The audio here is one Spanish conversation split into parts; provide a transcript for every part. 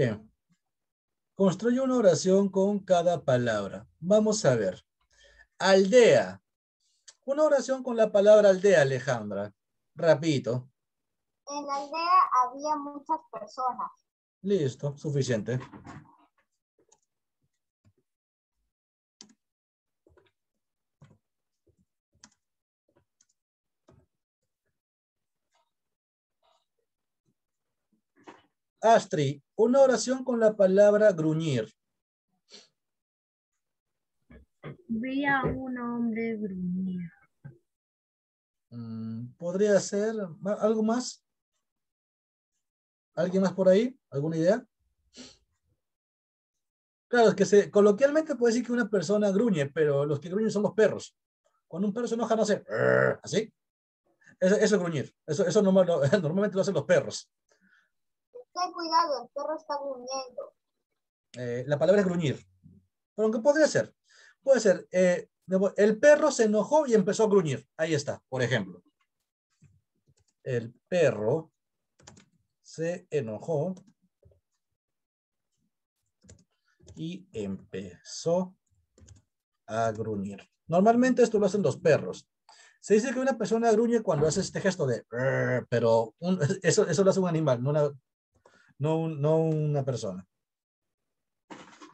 Bien. Construye una oración con cada palabra. Vamos a ver. Aldea. Una oración con la palabra aldea, Alejandra. Rapidito. En la aldea había muchas personas. Listo, suficiente. Astri, una oración con la palabra gruñir. Vi a un hombre gruñir. Mm, ¿Podría ser algo más? ¿Alguien más por ahí? ¿Alguna idea? Claro, es que se, coloquialmente puede decir que una persona gruñe, pero los que gruñen son los perros. Cuando un perro se enoja, no hace así. Eso, eso es gruñir. Eso, eso normal- normalmente lo hacen los perros. Cuidado, el perro está gruñendo. Eh, la palabra es gruñir. Pero aunque podría ser. Puede ser, eh, el perro se enojó y empezó a gruñir. Ahí está, por ejemplo. El perro se enojó y empezó a gruñir. Normalmente esto lo hacen los perros. Se dice que una persona gruñe cuando hace este gesto de pero eso, eso lo hace un animal, no una, no, un- no una persona.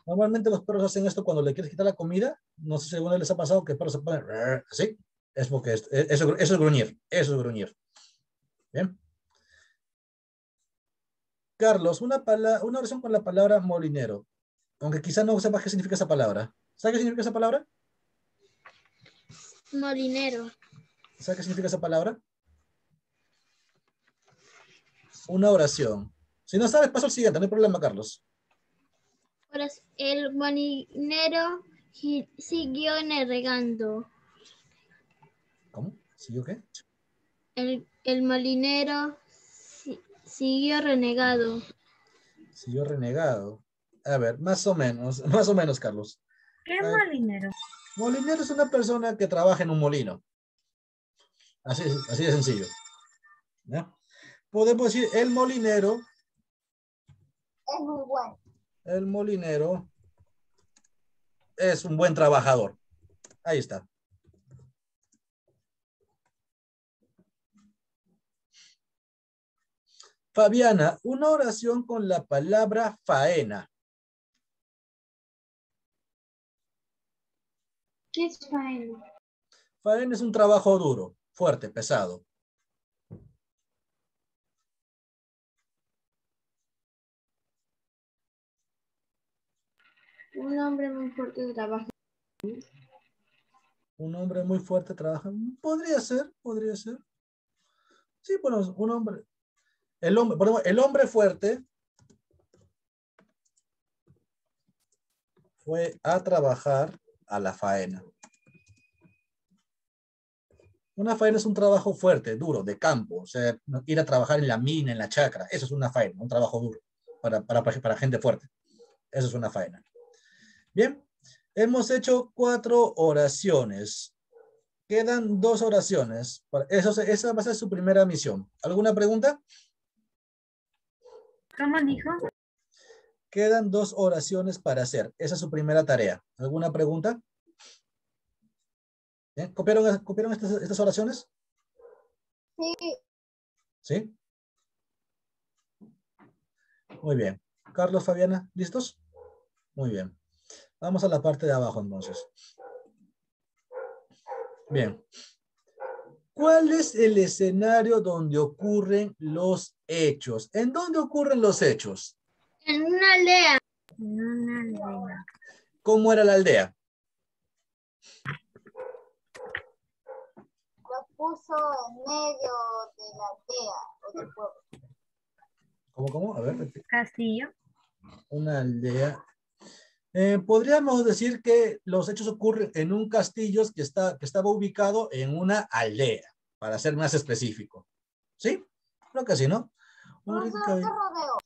Normalmente los perros hacen esto cuando le quieres quitar la comida. No sé si alguna vez les ha pasado que el perro se pone así. Es porque es- eso, eso es gruñir. Eso es gruñir. Bien. Carlos, una, pala- una oración con la palabra molinero. Aunque quizá no sepas qué significa esa palabra. ¿Sabes qué significa esa palabra? Molinero. ¿Sabes qué significa esa palabra? Una oración. Si no sabes, paso al siguiente, no hay problema, Carlos. Ahora, el molinero siguió regando. ¿Cómo? ¿Siguió qué? El, el molinero si- siguió renegado. Siguió renegado. A ver, más o menos, más o menos, Carlos. ¿Qué Ay. molinero? Molinero es una persona que trabaja en un molino. Así, es- así de sencillo. ¿Ya? Podemos decir, el molinero, Es muy bueno. el molinero es un buen trabajador. Ahí está. Fabiana, una oración con la palabra faena. ¿Qué es faena? Faena es un trabajo duro, fuerte, pesado. Un hombre muy fuerte trabaja. Un hombre muy fuerte trabaja. Podría ser, podría ser. Sí, bueno, un hombre. El hombre, el hombre fuerte fue a trabajar a la faena. Una faena es un trabajo fuerte, duro, de campo. O sea, ir a trabajar en la mina, en la chacra. Eso es una faena, un trabajo duro para, para, para gente fuerte. Eso es una faena. Bien, hemos hecho cuatro oraciones. Quedan dos oraciones. Para- Eso, esa va a ser su primera misión. ¿Alguna pregunta? ¿Cómo dijo? Quedan dos oraciones para hacer. Esa es su primera tarea. ¿Alguna pregunta? ¿Bien? ¿Copiaron, copiaron estas, estas oraciones? Sí, ¿Sí? Muy bien. Carlos, Fabiana, ¿listos? Muy bien. Vamos a la parte de abajo entonces. Bien. ¿Cuál es el escenario donde ocurren los hechos? ¿En dónde ocurren los hechos? En una aldea. En una aldea. ¿Cómo era la aldea? lo puso en medio de la aldea o del pueblo. ¿Cómo, cómo? A ver. Castillo. una aldea. Eh, podríamos decir que los hechos ocurren en un castillo que, está, que estaba ubicado en una aldea, para ser más específico. ¿Sí? Creo que sí, ¿no? Un Profesor, rica- ¿qué rodeo?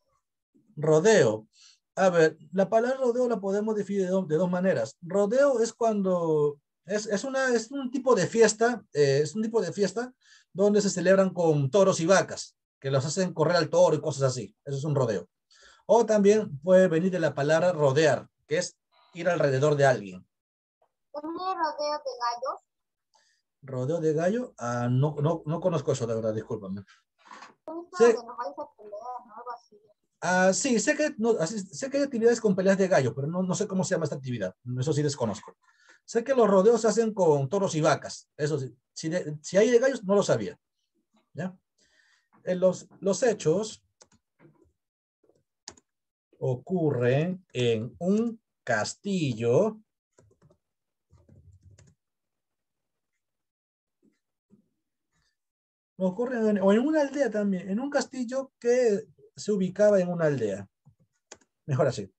Rodeo. A ver, la palabra rodeo la podemos definir de, do- de dos maneras. Rodeo es cuando es, es, una, es un tipo de fiesta, eh, es un tipo de fiesta donde se celebran con toros y vacas, que los hacen correr al toro y cosas así. Eso es un rodeo. O también puede venir de la palabra rodear, que es ir alrededor de alguien. ¿También rodeo de gallos? Rodeo de gallo, ah, no, no, no conozco eso, de verdad, discúlpame. Así. Ah, sí, sé que, no, sé que hay actividades con peleas de gallo, pero no, no sé cómo se llama esta actividad. Eso sí desconozco. Sé que los rodeos se hacen con toros y vacas. Eso sí. Si, de- si hay de gallos, no lo sabía. ¿Ya? En los, los hechos ocurren en un castillo ocurren en- o en una aldea también, en un castillo que se ubicaba en una aldea. Mejor así.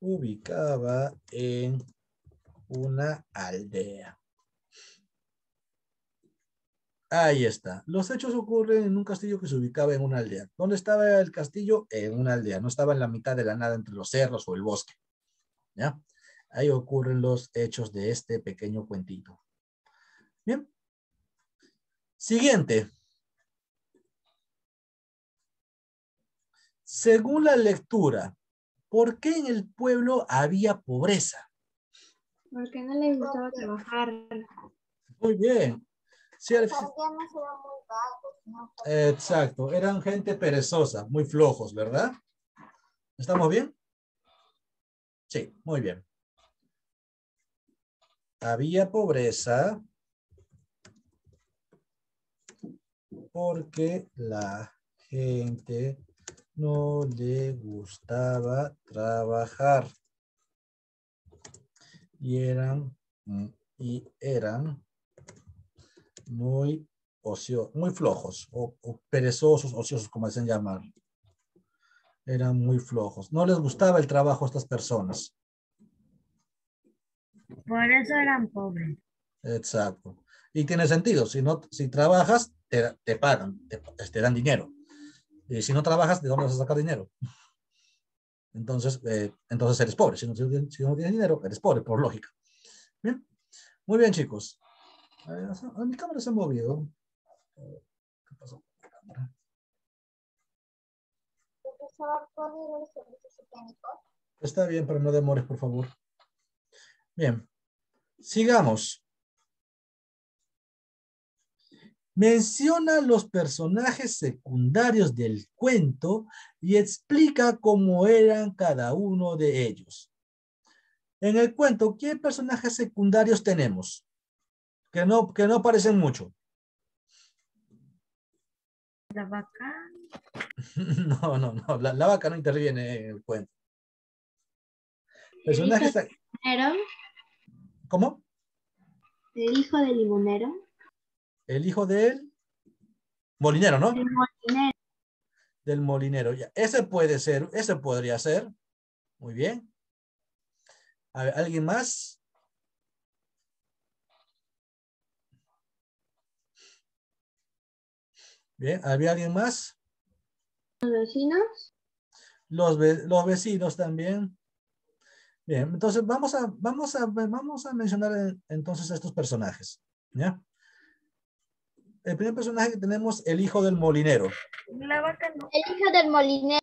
Ubicaba en una aldea. Ahí está. Los hechos ocurren en un castillo que se ubicaba en una aldea. ¿Dónde estaba el castillo? En una aldea. No estaba en la mitad de la nada entre los cerros o el bosque. ¿Ya? Ahí ocurren los hechos de este pequeño cuentito. Bien. Siguiente. Según la lectura, ¿por qué en el pueblo había pobreza? Porque no les gustaba trabajar. Muy bien. Exacto, eran gente perezosa, muy flojos, ¿verdad? ¿Estamos bien? Sí, muy bien. Había pobreza porque la gente no le gustaba trabajar y eran y eran muy ocio, muy flojos o, o perezosos, ociosos, como dicen llamar. Eran muy flojos. No les gustaba el trabajo a estas personas. Por eso eran pobres. Exacto. Y tiene sentido. Si no, si trabajas, te, te pagan, te, te dan dinero. Y si no trabajas, ¿de dónde vas a sacar dinero? Entonces, eh, entonces eres pobre. Si no, si no tienes dinero, eres pobre, por lógica. Bien. Muy bien, chicos. A mi cámara se ha movido. ¿Qué pasó con mi cámara? Está bien, pero no demores, por favor. Bien. Sigamos. Menciona los personajes secundarios del cuento y explica cómo eran cada uno de ellos. En el cuento, ¿qué personajes secundarios tenemos? Que no, que no aparecen mucho. La vaca, No, no, no. La, la vaca no interviene en el cuento. Personajes. sec- ¿Limonero? ¿Cómo? ¿El hijo del limonero? El hijo de él. Molinero, ¿no? El molinero. Del molinero. Ya. Ese puede ser, ese podría ser. Muy bien. A ver, ¿alguien más? Bien, ¿había alguien más? ¿Los vecinos? Los, ve- los vecinos también. Bien, entonces vamos a, vamos a, vamos a mencionar entonces estos personajes. ¿Ya? El primer personaje que tenemos, el hijo del molinero. la vaca no. El hijo del molinero.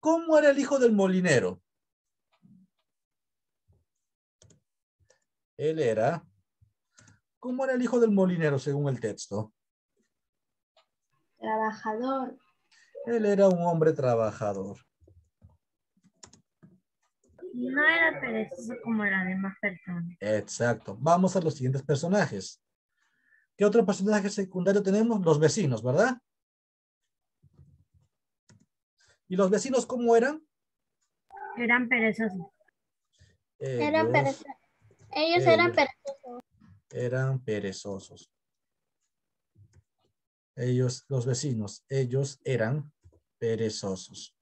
¿Cómo era el hijo del molinero? Él era. ¿Cómo era el hijo del molinero según el texto? Trabajador. Él era un hombre trabajador. No era perezoso como las demás personas. Exacto. Vamos a los siguientes personajes. ¿Qué otro personaje secundario tenemos? Los vecinos, ¿verdad? ¿Y los vecinos cómo eran? Eran perezosos. Eran Ellos perezosos. Ellos eran ellos. perezosos. Eran perezosos. Ellos, los vecinos, ellos eran perezosos.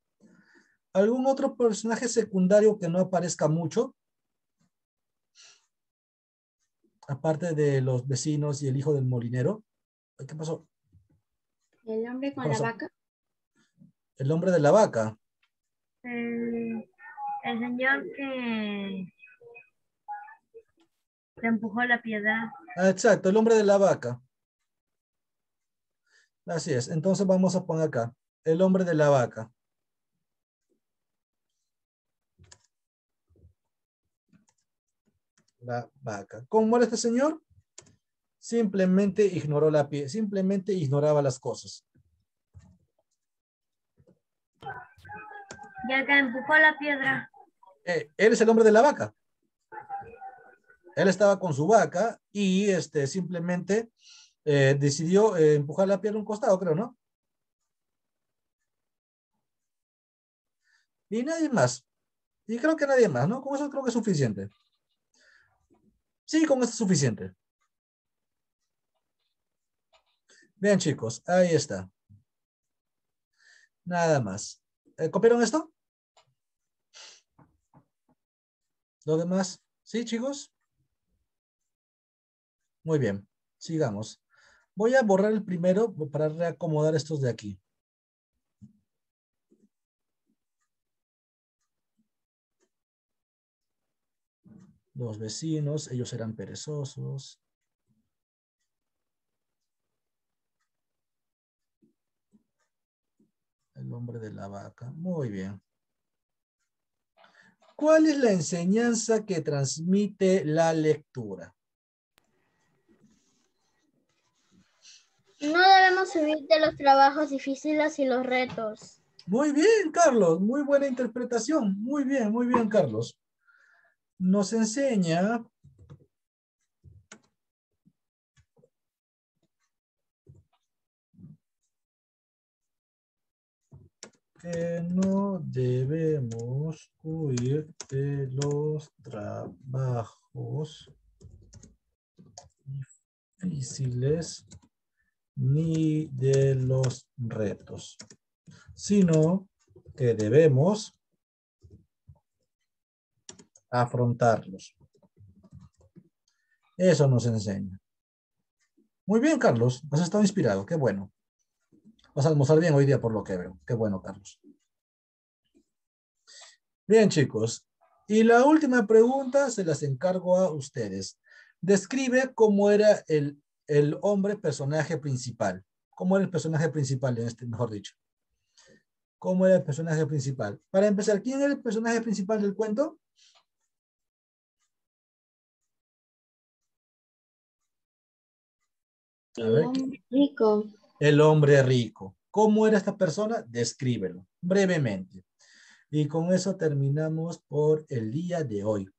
¿Algún otro personaje secundario que no aparezca mucho? Aparte de los vecinos y el hijo del molinero. ¿Qué pasó? El hombre con ¿Qué la vaca. El hombre de la vaca. El, el señor que le empujó la piedra. Ah, exacto, el hombre de la vaca. Así es. Entonces vamos a poner acá. el hombre de la vaca. La vaca. ¿Cómo era este señor? Simplemente ignoró la pie, simplemente ignoraba las cosas. Y el que empujó la piedra. Eh, él es el hombre de la vaca. Él estaba con su vaca y este, simplemente eh, decidió eh, empujar la piedra a un costado, creo, ¿no? Y nadie más. Y creo que nadie más, ¿no? Con eso creo que es suficiente. Sí, con eso es suficiente. Bien, chicos, ahí está. Nada más. ¿Copiaron esto? ¿Lo demás? ¿Sí, chicos? Muy bien, sigamos. Voy a borrar el primero para reacomodar estos de aquí. Los vecinos, ellos eran perezosos. El hombre de la vaca. Muy bien. ¿Cuál es la enseñanza que transmite la lectura? No debemos subir de los trabajos difíciles y los retos. Muy bien, Carlos. Muy buena interpretación. Muy bien, muy bien, Carlos. Nos enseña que no debemos huir de los trabajos difíciles ni de los retos, sino que debemos afrontarlos. Eso nos enseña. Muy bien, Carlos. Has estado inspirado. Qué bueno. Vas a almorzar bien hoy día por lo que veo. Qué bueno, Carlos. Bien, chicos. Y la última pregunta se las encargo a ustedes. Describe cómo era el, el hombre personaje principal. ¿Cómo era el personaje principal en este, mejor dicho? ¿Cómo era el personaje principal? Para empezar, ¿quién era el personaje principal del cuento? A ver. Rico. El hombre rico. ¿Cómo era esta persona? Descríbelo brevemente. Y con eso terminamos por el día de hoy.